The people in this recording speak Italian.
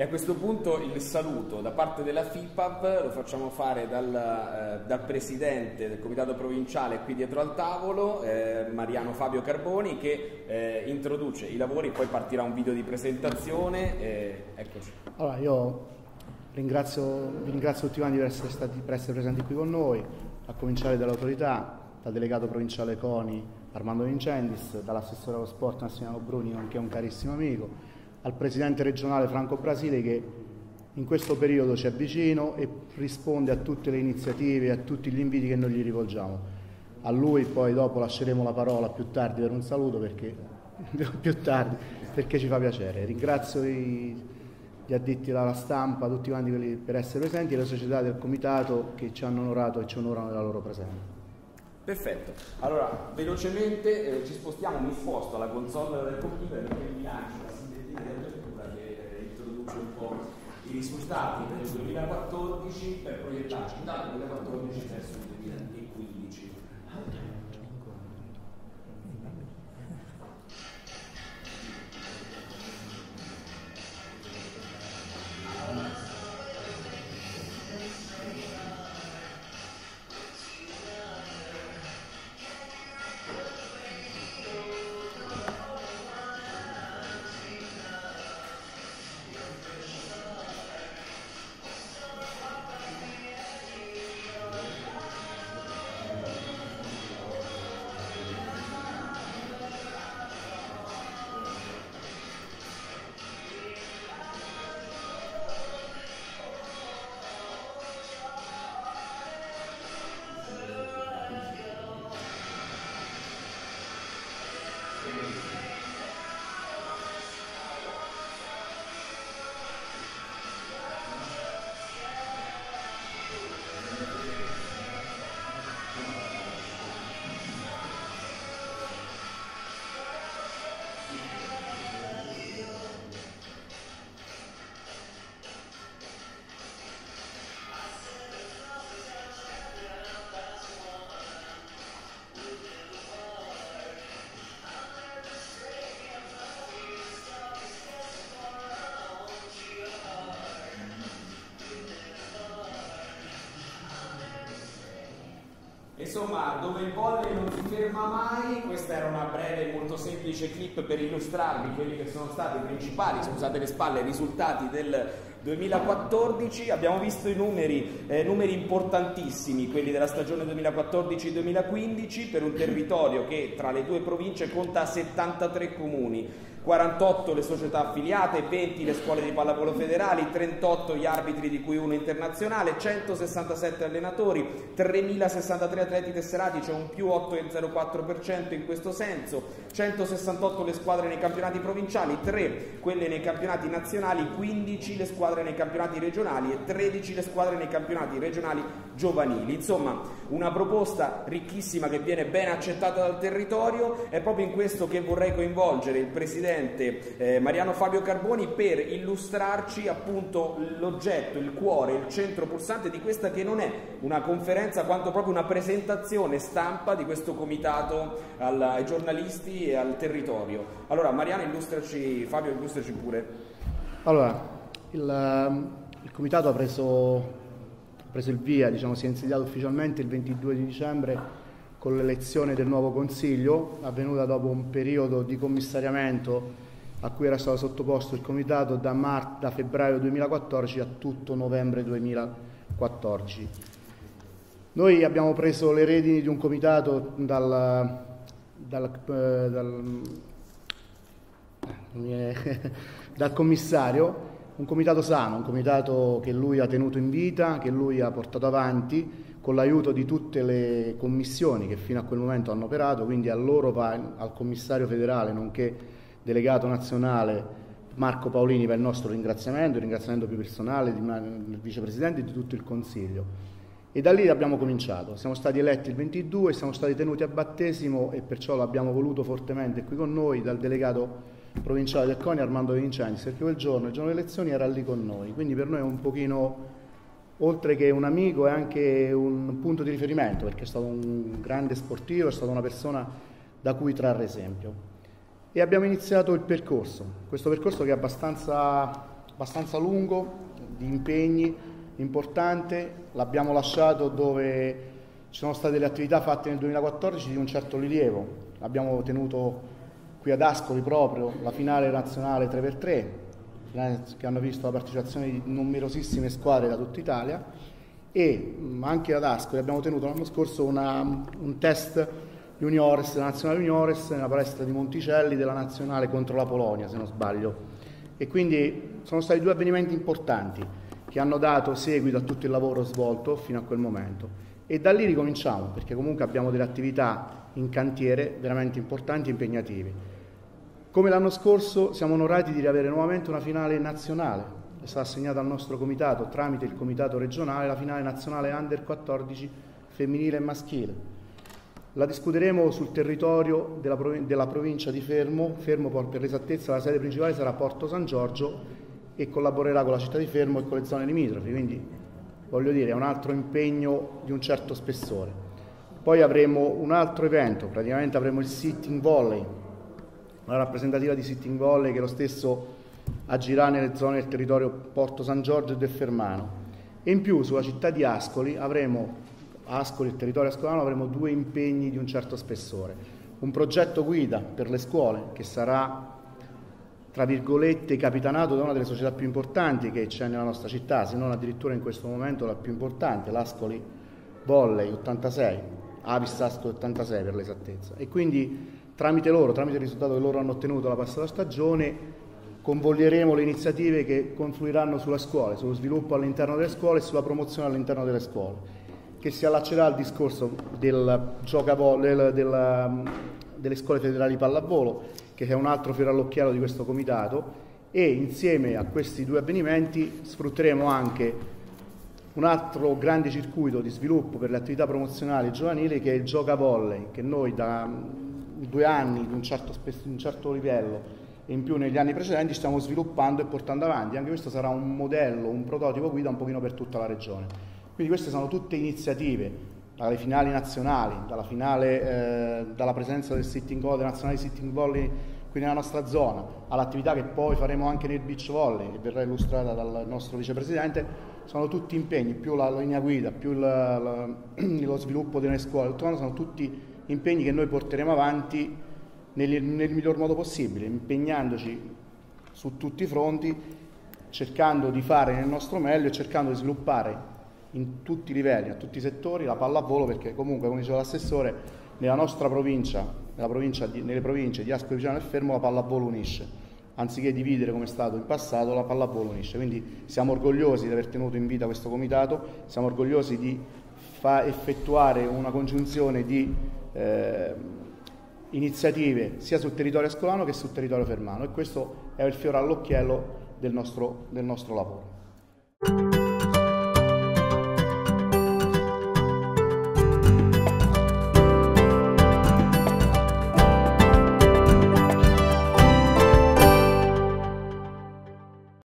E a questo punto il saluto da parte della FIPAB lo facciamo fare dal, eh, dal presidente del comitato provinciale qui dietro al tavolo, eh, Mariano Fabio Carboni, che eh, introduce i lavori, poi partirà un video di presentazione. eccoci. Allora, io ringrazio, vi ringrazio tutti quanti per essere, stati, per essere presenti qui con noi, a cominciare dall'autorità, dal delegato provinciale CONI Armando Vincendis, dall'assessore allo sport Massimiliano Bruni, nonché un carissimo amico, al presidente regionale Franco Brasile che in questo periodo ci è vicino e risponde a tutte le iniziative a tutti gli inviti che noi gli rivolgiamo. A lui poi dopo lasceremo la parola più tardi per un saluto perché, più tardi, perché ci fa piacere. Ringrazio i, gli addetti alla stampa, tutti quanti quelli per essere presenti e le società del comitato che ci hanno onorato e ci onorano della loro presenza. Perfetto, allora velocemente eh, ci spostiamo, mi sposto alla console del computer perché mi lancio apertura che introduce un po' i risultati del 2014 per proiettarci dal 2014 verso il 2015. Insomma, dove il volley non si ferma mai, questa era una breve e molto semplice clip per illustrarvi quelli che sono stati i principali, scusate le spalle, risultati del 2014. Abbiamo visto i numeri, eh, numeri importantissimi, quelli della stagione 2014-2015, per un territorio che tra le due province conta 73 comuni. 48 le società affiliate, 20 le scuole di pallavolo federali, 38 gli arbitri di cui uno internazionale, 167 allenatori, 3063 atleti tesserati, c'è un più 8,04% in questo senso, 168 le squadre nei campionati provinciali, 3 quelle nei campionati nazionali, 15 le squadre nei campionati regionali e 13 le squadre nei campionati regionali giovanili. Insomma, una proposta ricchissima che viene ben accettata dal territorio, è proprio in questo che vorrei coinvolgere il presidente eh, Mariano Fabio Carboni per illustrarci appunto l'oggetto, il cuore, il centro pulsante di questa che non è una conferenza quanto proprio una presentazione stampa di questo comitato al, ai giornalisti e al territorio. Allora Mariano illustraci, Fabio illustraci pure. Allora, il, ehm, il comitato ha preso, ha preso il via, diciamo, si è insediato ufficialmente il 22 di dicembre con l'elezione del nuovo Consiglio, avvenuta dopo un periodo di commissariamento a cui era stato sottoposto il Comitato da, mar- da febbraio 2014 a tutto novembre 2014. Noi abbiamo preso le redini di un comitato dal, dal, eh, dal, dal commissario, un comitato sano, un comitato che lui ha tenuto in vita, che lui ha portato avanti con l'aiuto di tutte le commissioni che fino a quel momento hanno operato, quindi a loro va al commissario federale nonché delegato nazionale Marco Paolini per il nostro ringraziamento, il ringraziamento più personale del vicepresidente e di tutto il Consiglio. E da lì abbiamo cominciato, siamo stati eletti il 22, siamo stati tenuti a battesimo e perciò l'abbiamo voluto fortemente qui con noi dal delegato provinciale del CONI Armando Vincenzi, perché quel giorno, il giorno delle elezioni, era lì con noi, quindi per noi è un pochino oltre che un amico è anche un punto di riferimento perché è stato un grande sportivo, è stata una persona da cui trarre esempio. E abbiamo iniziato il percorso, questo percorso che è abbastanza abbastanza lungo, di impegni, importante, l'abbiamo lasciato dove ci sono state le attività fatte nel 2014 di un certo rilievo, abbiamo tenuto qui ad Ascoli proprio la finale nazionale 3x3 che hanno visto la partecipazione di numerosissime squadre da tutta Italia. E anche ad Ascoli abbiamo tenuto l'anno scorso una, un test juniores, della nazionale juniores nella palestra di Monticelli della nazionale contro la Polonia se non sbaglio. E quindi sono stati due avvenimenti importanti che hanno dato seguito a tutto il lavoro svolto fino a quel momento e da lì ricominciamo perché comunque abbiamo delle attività in cantiere veramente importanti e impegnative. Come l'anno scorso siamo onorati di riavere nuovamente una finale nazionale, è stata assegnata al nostro comitato tramite il comitato regionale la finale nazionale under 14 femminile e maschile. La discuteremo sul territorio della, prov- della provincia di Fermo, Fermo per l'esattezza la sede principale sarà Porto San Giorgio e collaborerà con la città di Fermo e con le zone limitrofe, quindi voglio dire, è un altro impegno di un certo spessore. Poi avremo un altro evento, praticamente avremo il sitting volley, una rappresentativa di sitting volley che lo stesso agirà nelle zone del territorio Porto San Giorgio e del Fermano. E in più sulla città di Ascoli avremo, Ascoli, il territorio ascolano, avremo due impegni di un certo spessore. Un progetto guida per le scuole che sarà tra virgolette, capitanato da una delle società più importanti che c'è nella nostra città, se non addirittura in questo momento la più importante, l'Ascoli Volley 86, Avis Ascoli 86 per l'esattezza. E quindi tramite loro, tramite il risultato che loro hanno ottenuto la passata stagione, convoglieremo le iniziative che confluiranno sulla scuola, sullo sviluppo all'interno delle scuole e sulla promozione all'interno delle scuole, che si allaccerà al discorso del del, del, delle scuole federali pallavolo che è un altro fiore all'occhiello di questo comitato e insieme a questi due avvenimenti sfrutteremo anche un altro grande circuito di sviluppo per le attività promozionali giovanili che è il Gioca Volley, che noi da due anni di un certo, un certo livello e in più negli anni precedenti stiamo sviluppando e portando avanti. Anche questo sarà un modello, un prototipo guida un pochino per tutta la regione. Quindi queste sono tutte iniziative dalle finali nazionali, dalla, finale, eh, dalla presenza del sitting volley, nazionale sitting volley qui nella nostra zona, all'attività che poi faremo anche nel beach volley, che verrà illustrata dal nostro vicepresidente, sono tutti impegni, più la linea guida, più la, la, lo sviluppo delle scuole, sono tutti impegni che noi porteremo avanti nel, nel miglior modo possibile, impegnandoci su tutti i fronti, cercando di fare nel nostro meglio e cercando di sviluppare in tutti i livelli, a tutti i settori, la pallavolo perché comunque, come diceva l'assessore, nella nostra provincia, nella provincia di, nelle province di Ascoli Piceno e Fermo la pallavolo unisce. Anziché dividere come è stato in passato, la pallavolo unisce. Quindi siamo orgogliosi di aver tenuto in vita questo comitato, siamo orgogliosi di fa effettuare una congiunzione di eh, iniziative sia sul territorio ascolano che sul territorio fermano e questo è il fiore all'occhiello del nostro, del nostro lavoro.